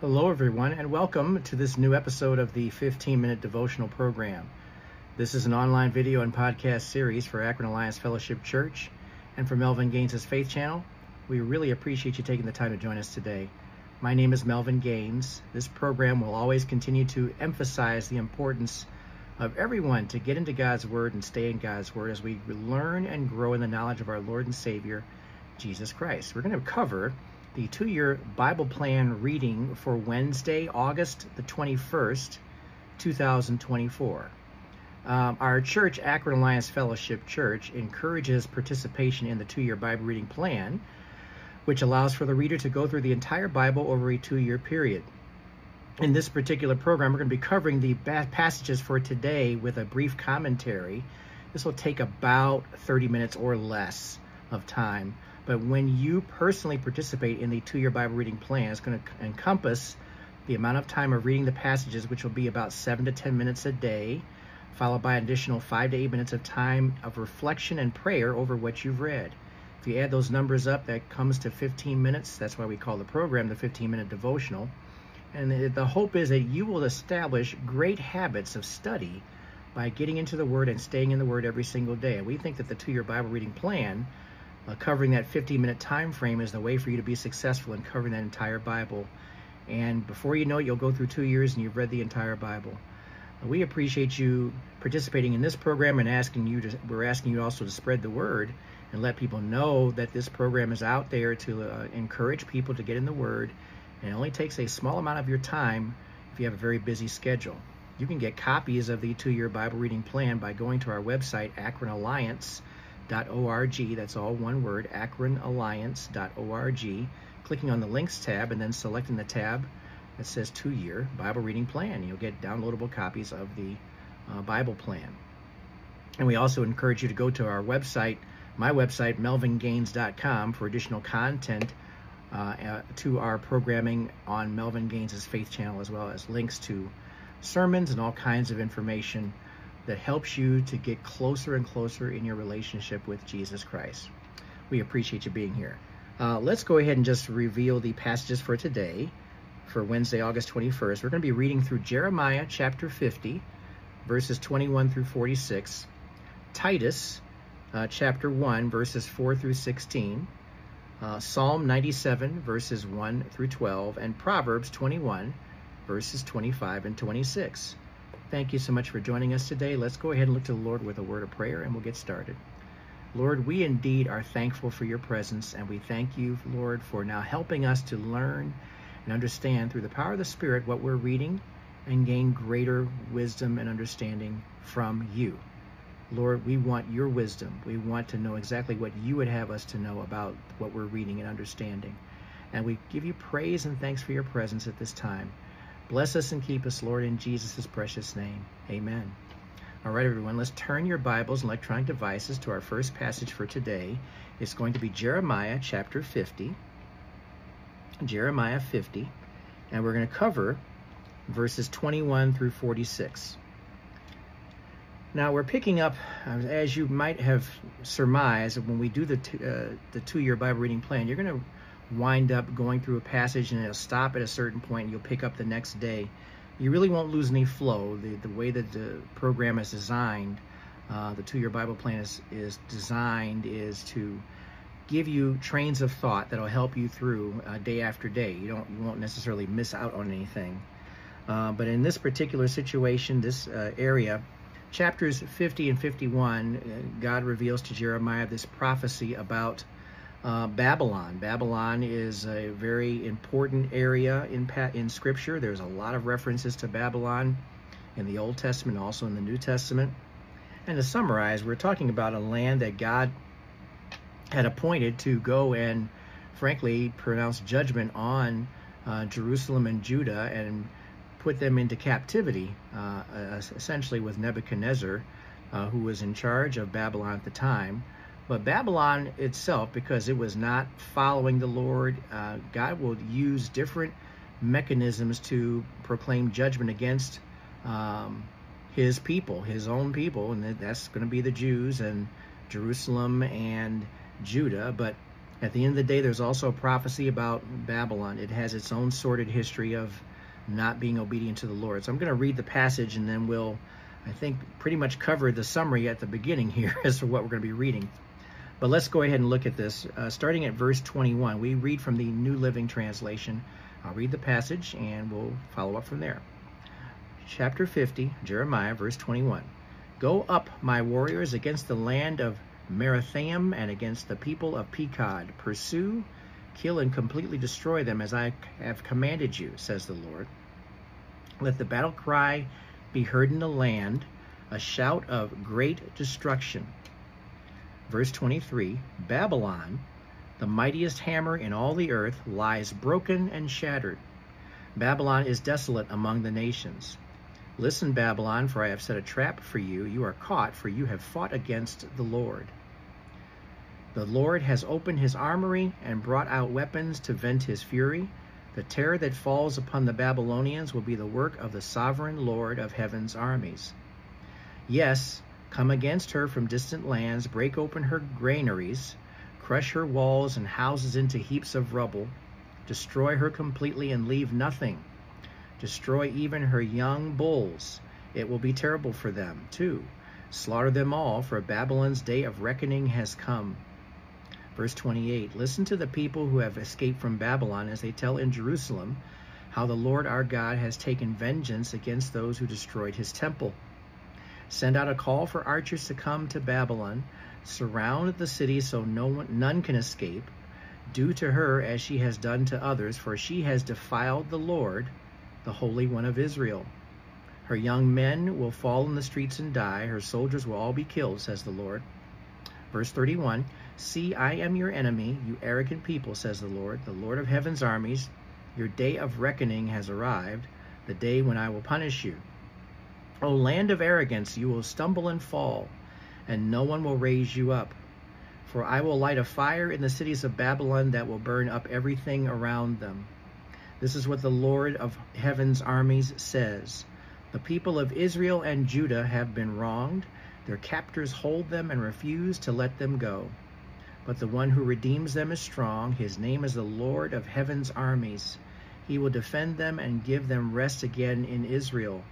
Hello, everyone, and welcome to this new episode of the 15 minute devotional program. This is an online video and podcast series for Akron Alliance Fellowship Church and for Melvin Gaines' Faith Channel. We really appreciate you taking the time to join us today. My name is Melvin Gaines. This program will always continue to emphasize the importance of everyone to get into God's Word and stay in God's Word as we learn and grow in the knowledge of our Lord and Savior, Jesus Christ. We're going to cover the two-year Bible plan reading for Wednesday, August the 21st, 2024. Um, our church, Akron Alliance Fellowship Church, encourages participation in the two-year Bible reading plan, which allows for the reader to go through the entire Bible over a two-year period. In this particular program, we're going to be covering the passages for today with a brief commentary. This will take about 30 minutes or less of time. But when you personally participate in the two-year Bible reading plan, it's going to encompass the amount of time of reading the passages, which will be about seven to 10 minutes a day, followed by an additional five to eight minutes of time of reflection and prayer over what you've read. If you add those numbers up, that comes to 15 minutes. That's why we call the program the 15-minute devotional. And the hope is that you will establish great habits of study by getting into the Word and staying in the Word every single day. And we think that the two-year Bible reading plan uh, covering that 15 minute time frame is the way for you to be successful in covering that entire Bible. And before you know it, you'll go through two years and you've read the entire Bible. Uh, we appreciate you participating in this program and asking you to, we're asking you also to spread the word and let people know that this program is out there to uh, encourage people to get in the word. And it only takes a small amount of your time if you have a very busy schedule. You can get copies of the two-year Bible reading plan by going to our website, Akron Alliance, akronalliance.org. That's all one word, akronalliance.org. Clicking on the links tab and then selecting the tab that says two year Bible reading plan. You'll get downloadable copies of the uh, Bible plan. And we also encourage you to go to our website, my website, melvingaines.com, for additional content uh, uh, to our programming on Melvin Gaines' Faith Channel, as well as links to sermons and all kinds of information that helps you to get closer and closer in your relationship with Jesus Christ. We appreciate you being here. Uh, let's go ahead and just reveal the passages for today, for Wednesday, August 21st. We're going to be reading through Jeremiah chapter 50, verses 21 through 46, Titus uh, chapter 1, verses 4 through 16, uh, Psalm 97, verses 1 through 12, and Proverbs 21, verses 25 and 26. Thank you so much for joining us today. Let's go ahead and look to the Lord with a word of prayer and we'll get started. Lord, we indeed are thankful for your presence and we thank you, Lord, for now helping us to learn and understand through the power of the Spirit what we're reading and gain greater wisdom and understanding from you. Lord, we want your wisdom. We want to know exactly what you would have us to know about what we're reading and understanding. And we give you praise and thanks for your presence at this time. Bless us and keep us, Lord, in Jesus' precious name. Amen. All right, everyone, let's turn your Bibles and electronic devices to our first passage for today. It's going to be Jeremiah chapter 50. Jeremiah 50. And we're going to cover verses 21 through 46. Now we're picking up, as you might have surmised, when we do the two, uh, the two-year Bible reading plan, you're going to wind up going through a passage and it'll stop at a certain point and you'll pick up the next day. You really won't lose any flow. The, the way that the program is designed, uh, the two-year Bible plan is, is designed is to give you trains of thought that'll help you through uh, day after day. You don't, you won't necessarily miss out on anything. Uh, but in this particular situation, this uh, area, chapters 50 and 51, uh, God reveals to Jeremiah this prophecy about uh, Babylon. Babylon is a very important area in in Scripture. There's a lot of references to Babylon in the Old Testament, also in the New Testament. And to summarize, we're talking about a land that God had appointed to go and, frankly, pronounce judgment on uh, Jerusalem and Judah and put them into captivity, uh, essentially with Nebuchadnezzar, uh, who was in charge of Babylon at the time. But Babylon itself, because it was not following the Lord, uh, God will use different mechanisms to proclaim judgment against um, his people, his own people, and that's going to be the Jews and Jerusalem and Judah. But At the end of the day, there's also a prophecy about Babylon. It has its own sordid history of not being obedient to the Lord. So I'm going to read the passage and then we'll, I think, pretty much cover the summary at the beginning here as to what we're going to be reading. But let's go ahead and look at this. Uh, starting at verse 21, we read from the New Living Translation. I'll read the passage and we'll follow up from there. Chapter 50, Jeremiah, verse 21. Go up, my warriors, against the land of Merathaim and against the people of Pekod. Pursue, kill, and completely destroy them as I have commanded you, says the Lord. Let the battle cry be heard in the land, a shout of great destruction. Verse 23 Babylon, the mightiest hammer in all the earth, lies broken and shattered. Babylon is desolate among the nations. Listen, Babylon, for I have set a trap for you. You are caught, for you have fought against the Lord. The Lord has opened his armory and brought out weapons to vent his fury. The terror that falls upon the Babylonians will be the work of the sovereign Lord of heaven's armies. Yes, come against her from distant lands, break open her granaries, crush her walls and houses into heaps of rubble, destroy her completely and leave nothing. Destroy even her young bulls. It will be terrible for them, too. Slaughter them all, for Babylon's day of reckoning has come. Verse 28 Listen to the people who have escaped from Babylon as they tell in Jerusalem how the Lord our God has taken vengeance against those who destroyed his temple. Send out a call for archers to come to Babylon, surround the city so no one, none can escape. Do to her as she has done to others, for she has defiled the Lord, the Holy One of Israel. Her young men will fall in the streets and die. Her soldiers will all be killed, says the Lord. Verse 31 See, I am your enemy, you arrogant people, says the Lord, the Lord of heaven's armies. Your day of reckoning has arrived, the day when I will punish you. O land of arrogance, you will stumble and fall, and no one will raise you up. For I will light a fire in the cities of Babylon that will burn up everything around them. This is what the Lord of heaven's armies says. The people of Israel and Judah have been wronged. Their captors hold them and refuse to let them go. But the one who redeems them is strong. His name is the Lord of heaven's armies. He will defend them and give them rest again in Israel.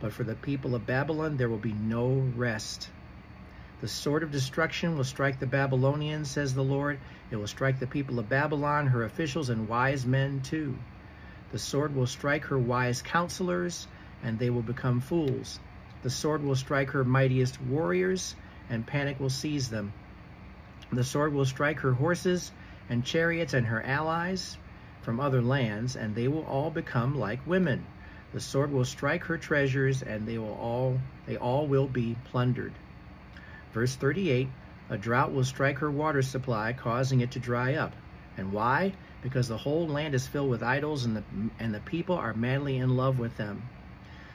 But for the people of Babylon, there will be no rest. The sword of destruction will strike the Babylonians, says the Lord. It will strike the people of Babylon, her officials, and wise men too. The sword will strike her wise counselors, and they will become fools. The sword will strike her mightiest warriors, and panic will seize them. The sword will strike her horses and chariots and her allies from other lands, and they will all become like women. The sword will strike her treasures, and they will all they all will be plundered. Verse 38, a drought will strike her water supply, causing it to dry up. And why? Because the whole land is filled with idols, and the and the people are madly in love with them.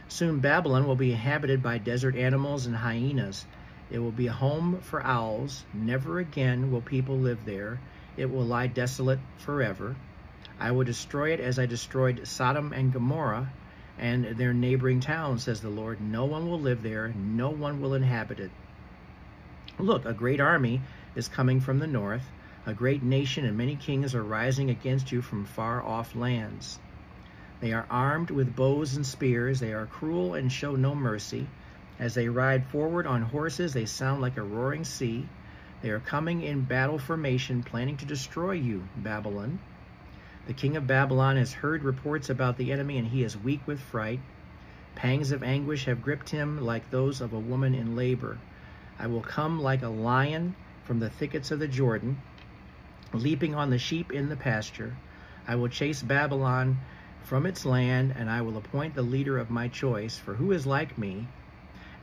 Soon Babylon will be inhabited by desert animals and hyenas. It will be a home for owls. Never again will people live there. It will lie desolate forever. I will destroy it as I destroyed Sodom and Gomorrah and their neighboring towns, says the Lord. No one will live there. No one will inhabit it. Look, a great army is coming from the north. A great nation and many kings are rising against you from far off lands. They are armed with bows and spears. They are cruel and show no mercy. As they ride forward on horses, they sound like a roaring sea. They are coming in battle formation, planning to destroy you, Babylon. The king of Babylon has heard reports about the enemy, and he is weak with fright. Pangs of anguish have gripped him like those of a woman in labor. I will come like a lion from the thickets of the Jordan, leaping on the sheep in the pasture. I will chase Babylon from its land, and I will appoint the leader of my choice. For who is like me?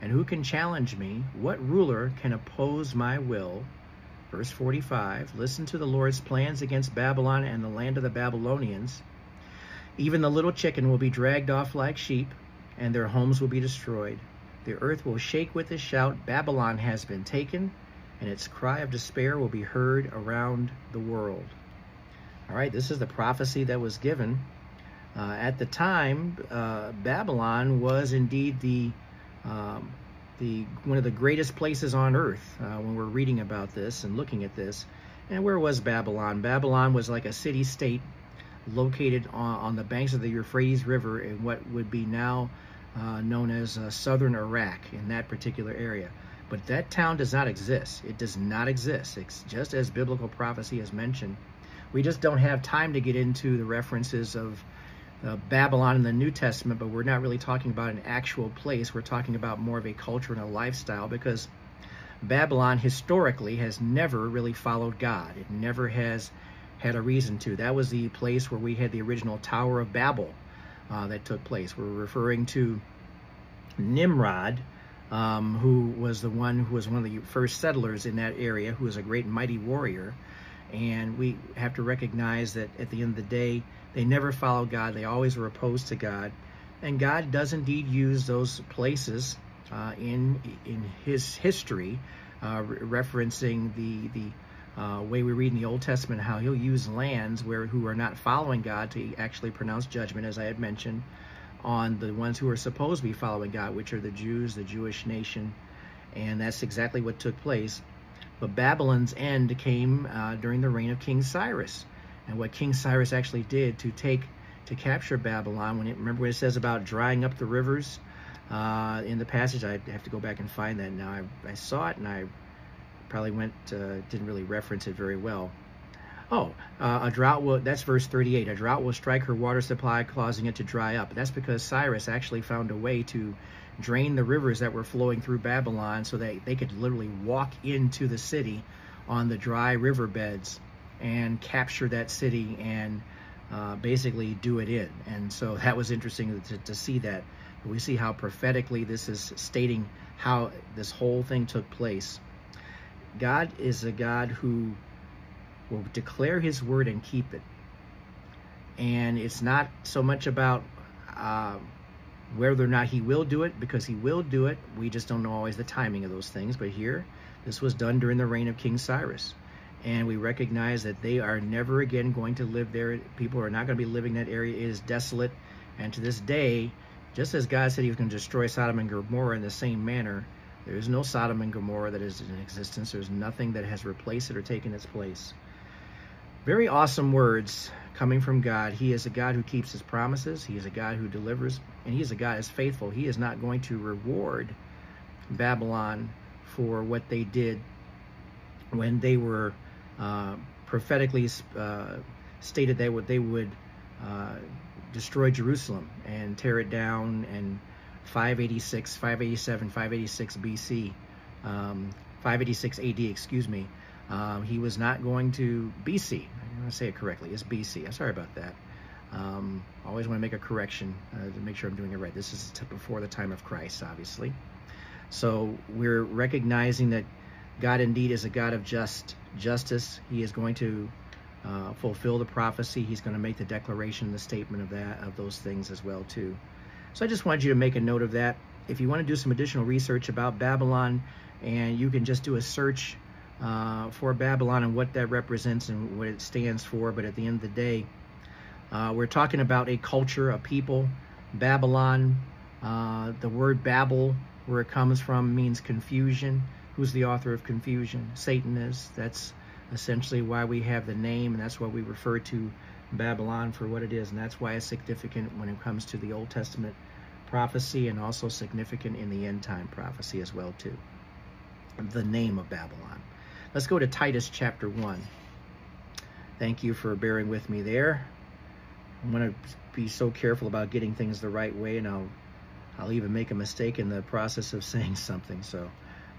And who can challenge me? What ruler can oppose my will? Verse 45 Listen to the Lord's plans against Babylon and the land of the Babylonians. Even the little chicken will be dragged off like sheep, and their homes will be destroyed. The earth will shake with a shout Babylon has been taken, and its cry of despair will be heard around the world. All right, this is the prophecy that was given. Uh, at the time, uh, Babylon was indeed the um, the one of the greatest places on earth uh, when we're reading about this and looking at this. And where was Babylon? Babylon was like a city state located on, on the banks of the Euphrates River in what would be now uh, known as uh, southern Iraq in that particular area. But that town does not exist. It does not exist. It's just as biblical prophecy has mentioned. We just don't have time to get into the references of uh, Babylon in the New Testament, but we're not really talking about an actual place. We're talking about more of a culture and a lifestyle because Babylon historically has never really followed God. It never has had a reason to. That was the place where we had the original Tower of Babel uh, that took place. We're referring to Nimrod, um, who was the one who was one of the first settlers in that area, who was a great mighty warrior. And we have to recognize that at the end of the day, they never followed God. They always were opposed to God. And God does indeed use those places uh, in in His history, uh, referencing the the uh, way we read in the Old Testament how He'll use lands where who are not following God to actually pronounce judgment, as I had mentioned, on the ones who are supposed to be following God, which are the Jews, the Jewish nation, and that's exactly what took place. But Babylon's end came uh, during the reign of King Cyrus, and what King Cyrus actually did to take to capture Babylon. When it, remember what it says about drying up the rivers uh, in the passage. I have to go back and find that now. I, I saw it and I probably went uh, didn't really reference it very well. Oh, uh, a drought will, that's verse 38. A drought will strike her water supply, causing it to dry up. That's because Cyrus actually found a way to drain the rivers that were flowing through Babylon so that they could literally walk into the city on the dry riverbeds and capture that city and uh, basically do it in. And so that was interesting to, to see that. We see how prophetically this is stating how this whole thing took place. God is a God who will declare his word and keep it. And it's not so much about uh, whether or not he will do it, because he will do it. We just don't know always the timing of those things. But here, this was done during the reign of King Cyrus. And we recognize that they are never again going to live there. People are not going to be living that area. It is desolate. And to this day, just as God said he was going to destroy Sodom and Gomorrah in the same manner, there is no Sodom and Gomorrah that is in existence. There's nothing that has replaced it or taken its place. Very awesome words coming from God. He is a God who keeps his promises. He is a God who delivers, and he is a God who is faithful. He is not going to reward Babylon for what they did when they were uh, prophetically uh, stated that what they would uh, destroy Jerusalem and tear it down and 586, 587, 586 BC, um, 586 AD, excuse me, um, he was not going to BC. Going to say it correctly. It's BC. I'm sorry about that. Um, always want to make a correction uh, to make sure I'm doing it right. This is before the time of Christ, obviously. So we're recognizing that God indeed is a God of just justice. He is going to uh, fulfill the prophecy. He's going to make the declaration, the statement of that, of those things as well too. So I just wanted you to make a note of that. If you want to do some additional research about Babylon, and you can just do a search uh, for Babylon and what that represents and what it stands for. But at the end of the day, uh, we're talking about a culture, a people. Babylon, uh, the word Babel, where it comes from, means confusion. Who's the author of confusion? Satan is. That's essentially why we have the name, and that's why we refer to Babylon for what it is, and that's why it's significant when it comes to the Old Testament prophecy and also significant in the end time prophecy as well too. The name of Babylon. Let's go to Titus chapter 1. Thank you for bearing with me there. I'm going to be so careful about getting things the right way, and I'll, I'll even make a mistake in the process of saying something. So,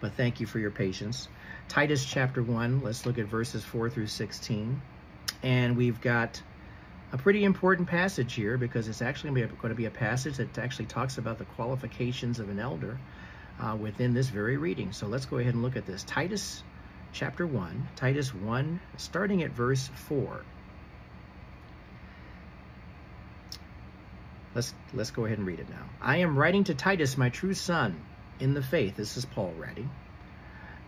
but thank you for your patience. Titus chapter 1, let's look at verses 4 through 16. And we've got a pretty important passage here because it's actually going to be a passage that actually talks about the qualifications of an elder uh, within this very reading. So let's go ahead and look at this. Titus chapter 1, Titus 1, starting at verse 4. Let's, let's go ahead and read it now. I am writing to Titus, my true son, in the faith. This is Paul writing.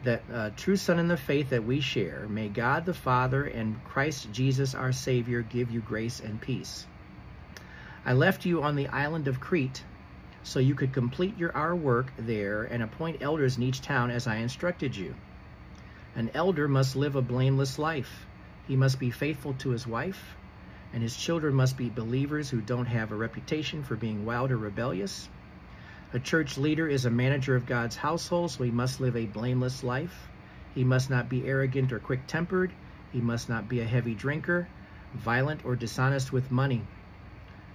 That uh, true son in the faith that we share. May God the Father and Christ Jesus our Savior give you grace and peace. I left you on the island of Crete so you could complete your our work there and appoint elders in each town as I instructed you. An elder must live a blameless life. He must be faithful to his wife, and his children must be believers who don't have a reputation for being wild or rebellious. A church leader is a manager of God's household, so he must live a blameless life. He must not be arrogant or quick tempered. He must not be a heavy drinker, violent, or dishonest with money.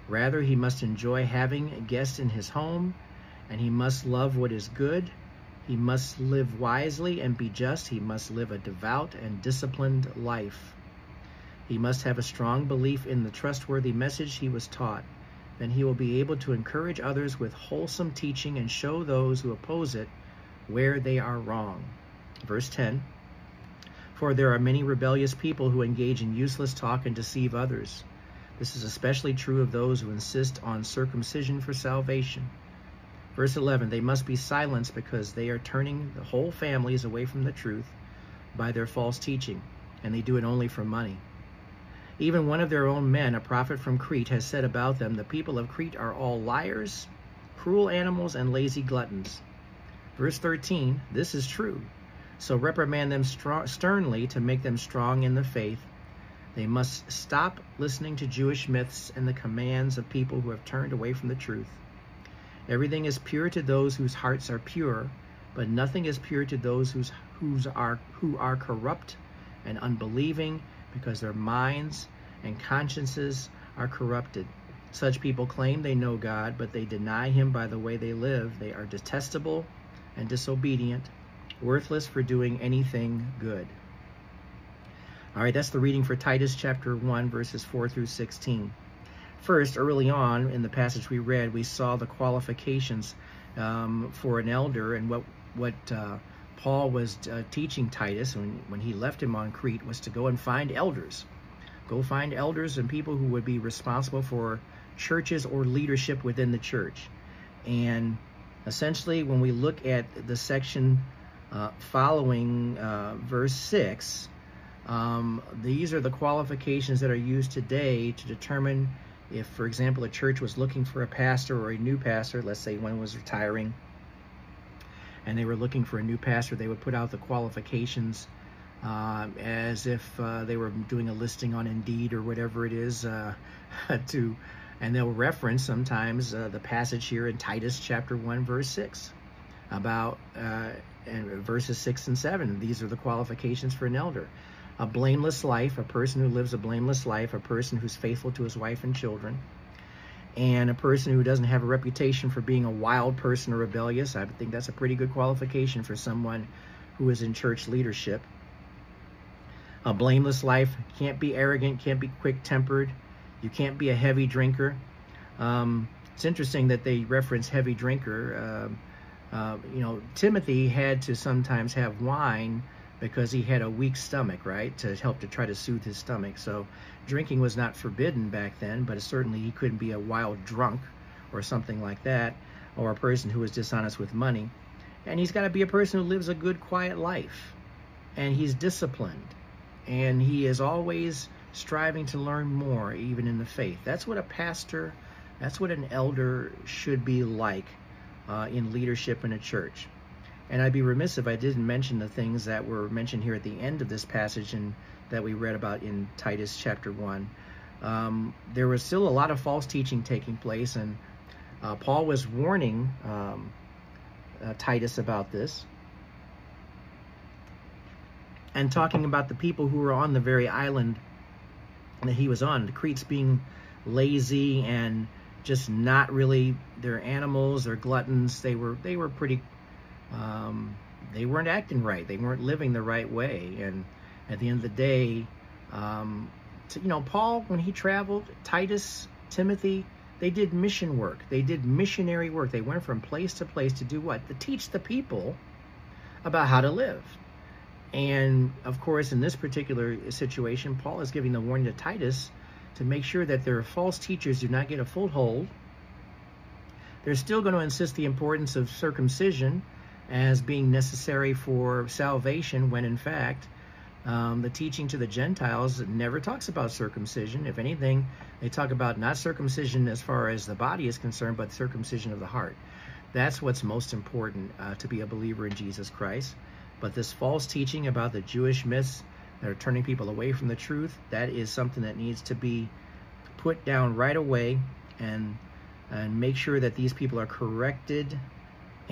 Rather, he must enjoy having guests in his home, and he must love what is good. He must live wisely and be just. He must live a devout and disciplined life. He must have a strong belief in the trustworthy message he was taught. Then he will be able to encourage others with wholesome teaching and show those who oppose it where they are wrong. Verse 10 For there are many rebellious people who engage in useless talk and deceive others. This is especially true of those who insist on circumcision for salvation. Verse 11 They must be silenced because they are turning the whole families away from the truth by their false teaching, and they do it only for money. Even one of their own men, a prophet from Crete, has said about them, The people of Crete are all liars, cruel animals, and lazy gluttons. Verse 13 This is true. So reprimand them sternly to make them strong in the faith they must stop listening to Jewish myths and the commands of people who have turned away from the truth. Everything is pure to those whose hearts are pure, but nothing is pure to those are, who are corrupt and unbelieving because their minds and consciences are corrupted. Such people claim they know God, but they deny him by the way they live. They are detestable and disobedient, worthless for doing anything good. All right, that's the reading for Titus chapter 1, verses 4 through 16. First, early on in the passage we read, we saw the qualifications um, for an elder and what, what uh, Paul was uh, teaching Titus when, when he left him on Crete was to go and find elders. Go find elders and people who would be responsible for churches or leadership within the church. And essentially, when we look at the section uh, following uh, verse 6, um, these are the qualifications that are used today to determine if, for example, a church was looking for a pastor or a new pastor, let's say one was retiring, and they were looking for a new pastor, they would put out the qualifications uh, as if uh, they were doing a listing on Indeed or whatever it is uh, to, and they'll reference sometimes uh, the passage here in Titus chapter 1, verse 6 about, uh, and verses 6 and 7. These are the qualifications for an elder a blameless life, a person who lives a blameless life, a person who's faithful to his wife and children, and a person who doesn't have a reputation for being a wild person or rebellious. I think that's a pretty good qualification for someone who is in church leadership. A blameless life can't be arrogant, can't be quick tempered, you can't be a heavy drinker. Um, it's interesting that they reference heavy drinker. Uh, uh, you know, Timothy had to sometimes have wine because he had a weak stomach, right, to help to try to soothe his stomach. So drinking was not forbidden back then, but certainly he couldn't be a wild drunk or something like that, or a person who was dishonest with money. And he's got to be a person who lives a good, quiet life. And he's disciplined. And he is always striving to learn more, even in the faith. That's what a pastor, that's what an elder should be like uh, in leadership in a church. And I'd be remiss if I didn't mention the things that were mentioned here at the end of this passage and that we read about in Titus chapter 1. Um, there was still a lot of false teaching taking place, and uh, Paul was warning um, uh, Titus about this and talking about the people who were on the very island that he was on, the Cretes being lazy and just not really their animals or gluttons. They were they were pretty um, they weren't acting right. They weren't living the right way. And at the end of the day, um, to, you know, Paul, when he traveled, Titus, Timothy, they did mission work. They did missionary work. They went from place to place to do what? To teach the people about how to live. And of course, in this particular situation, Paul is giving the warning to Titus to make sure that their false teachers do not get a foothold. They're still going to insist the importance of circumcision as being necessary for salvation when in fact um, the teaching to the Gentiles never talks about circumcision. If anything, they talk about not circumcision as far as the body is concerned, but circumcision of the heart. That's what's most important uh, to be a believer in Jesus Christ. But this false teaching about the Jewish myths that are turning people away from the truth, that is something that needs to be put down right away and and make sure that these people are corrected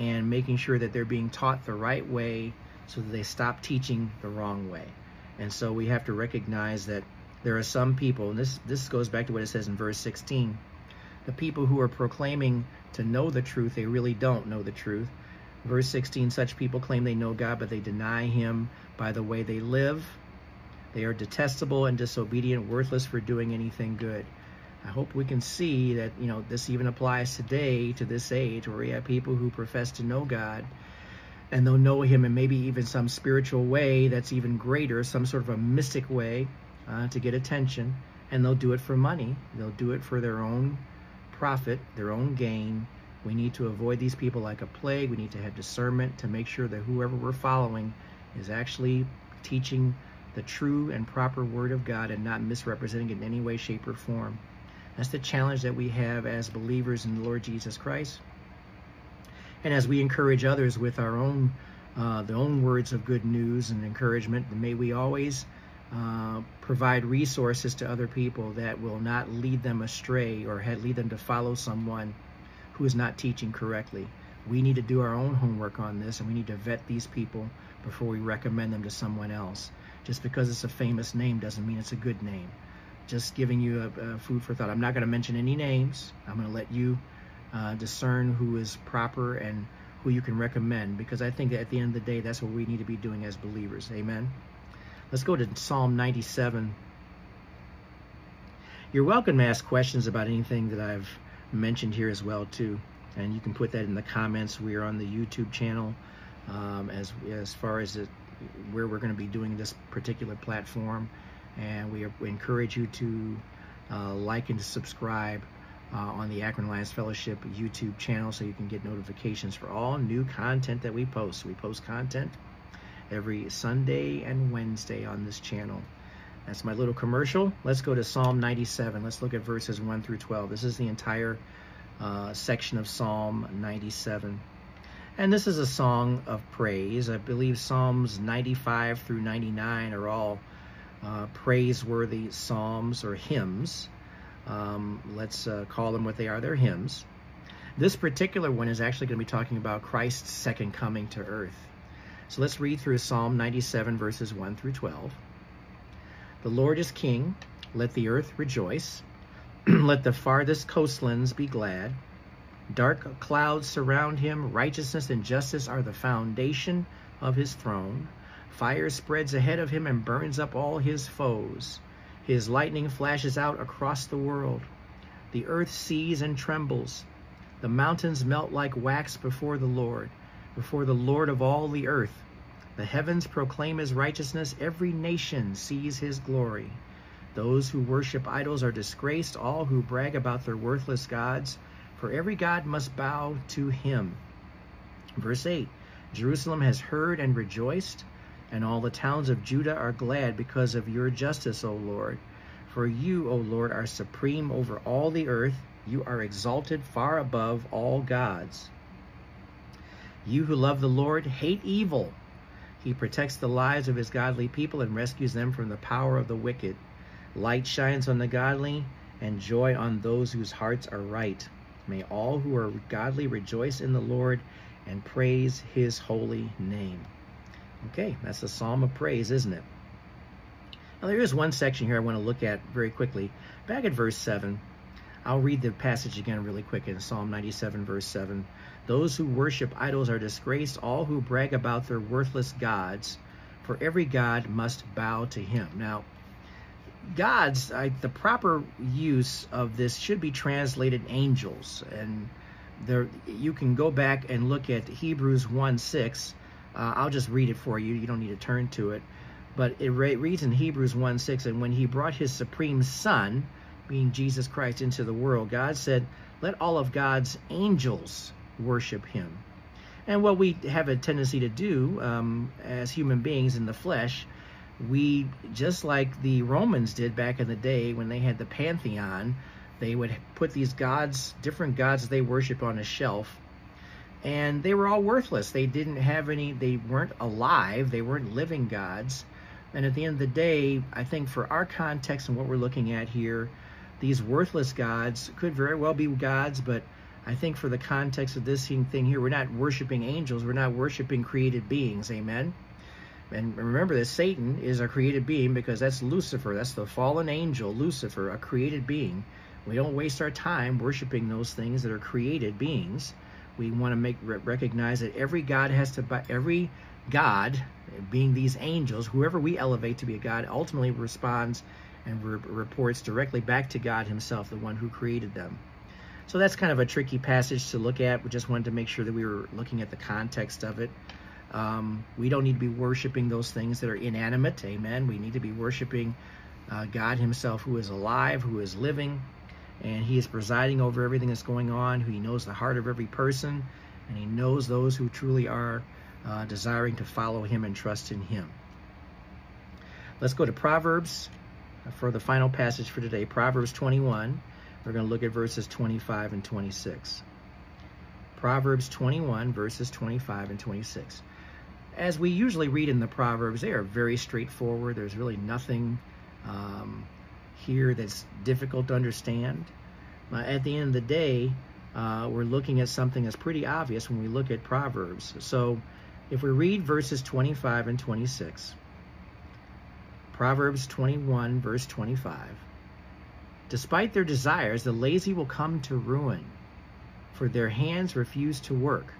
and making sure that they're being taught the right way so that they stop teaching the wrong way. And so we have to recognize that there are some people, and this this goes back to what it says in verse 16. The people who are proclaiming to know the truth, they really don't know the truth. Verse 16, such people claim they know God, but they deny him by the way they live. They are detestable and disobedient, worthless for doing anything good. I hope we can see that, you know, this even applies today to this age where we have people who profess to know God and they'll know him in maybe even some spiritual way that's even greater, some sort of a mystic way uh, to get attention. And they'll do it for money. They'll do it for their own profit, their own gain. We need to avoid these people like a plague. We need to have discernment to make sure that whoever we're following is actually teaching the true and proper word of God and not misrepresenting it in any way, shape, or form. That's the challenge that we have as believers in the Lord Jesus Christ. And as we encourage others with our own, uh, the own words of good news and encouragement, may we always uh, provide resources to other people that will not lead them astray or lead them to follow someone who is not teaching correctly. We need to do our own homework on this and we need to vet these people before we recommend them to someone else. Just because it's a famous name doesn't mean it's a good name just giving you a, a food for thought. I'm not going to mention any names. I'm going to let you uh, discern who is proper and who you can recommend because I think at the end of the day, that's what we need to be doing as believers. Amen. Let's go to Psalm 97. You're welcome to ask questions about anything that I've mentioned here as well too, and you can put that in the comments. We are on the YouTube channel um, as as far as it, where we're going to be doing this particular platform and we, encourage you to uh, like and subscribe uh, on the Akron Alliance Fellowship YouTube channel so you can get notifications for all new content that we post. We post content every Sunday and Wednesday on this channel. That's my little commercial. Let's go to Psalm 97. Let's look at verses 1 through 12. This is the entire uh, section of Psalm 97. And this is a song of praise. I believe Psalms 95 through 99 are all uh, praiseworthy psalms or hymns. Um, let's uh, call them what they are. They're hymns. This particular one is actually going to be talking about Christ's second coming to earth. So let's read through Psalm 97, verses 1 through 12. The Lord is king. Let the earth rejoice. Let the farthest coastlands be glad. Dark clouds surround him. Righteousness and justice are the foundation of his throne. Fire spreads ahead of him and burns up all his foes. His lightning flashes out across the world. The earth sees and trembles. The mountains melt like wax before the Lord, before the Lord of all the earth. The heavens proclaim his righteousness. Every nation sees his glory. Those who worship idols are disgraced, all who brag about their worthless gods, for every god must bow to him. Verse 8 Jerusalem has heard and rejoiced and all the towns of Judah are glad because of your justice, O Lord. For you, O Lord, are supreme over all the earth. You are exalted far above all gods. You who love the Lord hate evil. He protects the lives of his godly people and rescues them from the power of the wicked. Light shines on the godly and joy on those whose hearts are right. May all who are godly rejoice in the Lord and praise his holy name. Okay, that's a psalm of praise, isn't it? Now, there is one section here I want to look at very quickly. Back at verse 7, I'll read the passage again really quick in Psalm 97, verse 7. Those who worship idols are disgraced, all who brag about their worthless gods, for every god must bow to him. Now, gods, I, the proper use of this should be translated angels. And there, you can go back and look at Hebrews 1 6 uh, I'll just read it for you. You don't need to turn to it. But it reads in Hebrews 1 6, and when he brought his supreme son, being Jesus Christ, into the world, God said, Let all of God's angels worship him. And what we have a tendency to do um, as human beings in the flesh, we, just like the Romans did back in the day when they had the pantheon, they would put these gods, different gods they worship on a shelf and they were all worthless. They didn't have any, they weren't alive, they weren't living gods. And at the end of the day, I think for our context and what we're looking at here, these worthless gods could very well be gods, but I think for the context of this thing here, we're not worshiping angels, we're not worshiping created beings. Amen. And remember that Satan is a created being because that's Lucifer, that's the fallen angel, Lucifer, a created being. We don't waste our time worshiping those things that are created beings. We want to make recognize that every God has to every God, being these angels, whoever we elevate to be a God, ultimately responds and re reports directly back to God Himself, the one who created them. So that's kind of a tricky passage to look at. We just wanted to make sure that we were looking at the context of it. Um, we don't need to be worshiping those things that are inanimate. Amen. We need to be worshiping uh, God Himself, who is alive, who is living, and He is presiding over everything that's going on. Who He knows the heart of every person, and He knows those who truly are uh, desiring to follow Him and trust in Him. Let's go to Proverbs for the final passage for today. Proverbs 21. We're going to look at verses 25 and 26. Proverbs 21, verses 25 and 26 as we usually read in the Proverbs, they are very straightforward. There's really nothing um, here that's difficult to understand. Uh, at the end of the day, uh, we're looking at something that's pretty obvious when we look at Proverbs. So if we read verses 25 and 26, Proverbs 21, verse 25, Despite their desires, the lazy will come to ruin, for their hands refuse to work.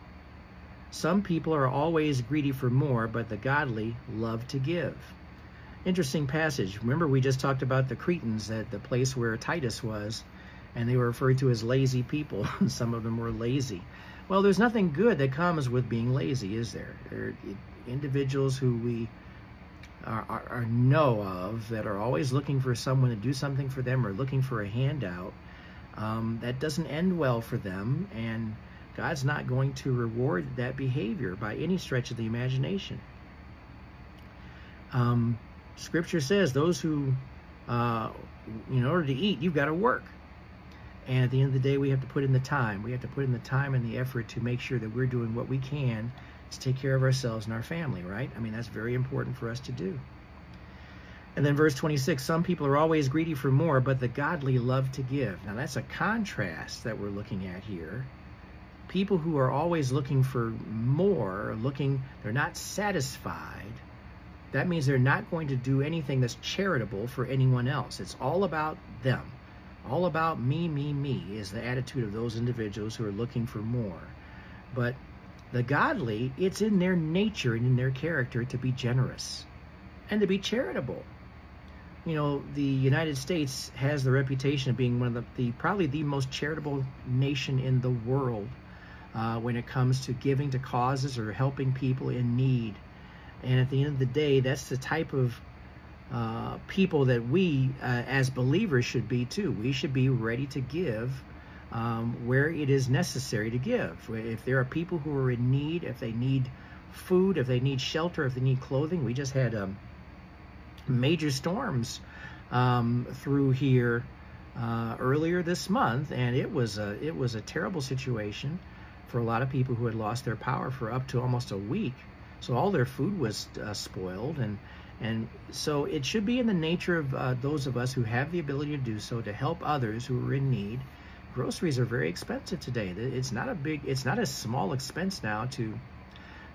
Some people are always greedy for more, but the godly love to give. Interesting passage. Remember, we just talked about the Cretans at the place where Titus was, and they were referred to as lazy people. Some of them were lazy. Well, there's nothing good that comes with being lazy, is there? There are individuals who we are, are, are know of that are always looking for someone to do something for them or looking for a handout. Um, that doesn't end well for them, and God's not going to reward that behavior by any stretch of the imagination. Um, scripture says those who, uh, in order to eat, you've got to work. And at the end of the day, we have to put in the time. We have to put in the time and the effort to make sure that we're doing what we can to take care of ourselves and our family, right? I mean, that's very important for us to do. And then verse 26, some people are always greedy for more, but the godly love to give. Now that's a contrast that we're looking at here people who are always looking for more, looking, they're not satisfied, that means they're not going to do anything that's charitable for anyone else. It's all about them. All about me, me, me is the attitude of those individuals who are looking for more. But the godly, it's in their nature and in their character to be generous and to be charitable. You know, the United States has the reputation of being one of the, the probably the most charitable nation in the world uh, when it comes to giving to causes or helping people in need. And at the end of the day, that's the type of uh, people that we uh, as believers should be too. We should be ready to give um, where it is necessary to give. If there are people who are in need, if they need food, if they need shelter, if they need clothing, we just had um, major storms um, through here uh, earlier this month, and it was a it was a terrible situation for a lot of people who had lost their power for up to almost a week. So all their food was uh, spoiled, and and so it should be in the nature of uh, those of us who have the ability to do so to help others who are in need. Groceries are very expensive today. It's not a big, it's not a small expense now to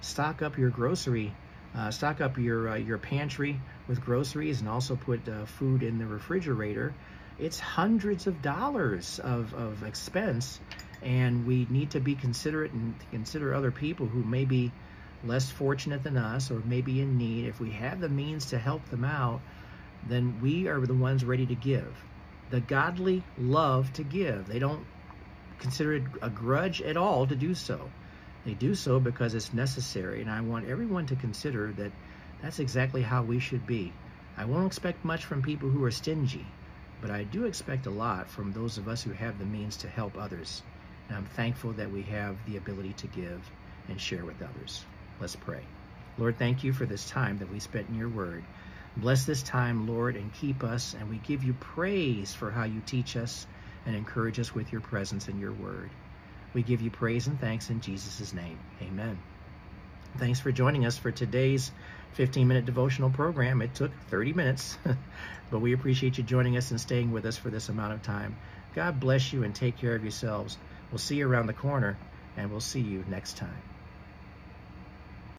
stock up your grocery, uh, stock up your uh, your pantry with groceries, and also put uh, food in the refrigerator. It's hundreds of dollars of, of expense and we need to be considerate and consider other people who may be less fortunate than us or maybe in need. If we have the means to help them out, then we are the ones ready to give. The godly love to give. They don't consider it a grudge at all to do so. They do so because it's necessary, and I want everyone to consider that that's exactly how we should be. I won't expect much from people who are stingy, but I do expect a lot from those of us who have the means to help others. And I'm thankful that we have the ability to give and share with others. Let's pray. Lord, thank you for this time that we spent in your word. Bless this time, Lord, and keep us. And we give you praise for how you teach us and encourage us with your presence and your word. We give you praise and thanks in Jesus' name. Amen. Thanks for joining us for today's 15 minute devotional program. It took 30 minutes, but we appreciate you joining us and staying with us for this amount of time. God bless you and take care of yourselves. We'll see you around the corner, and we'll see you next time.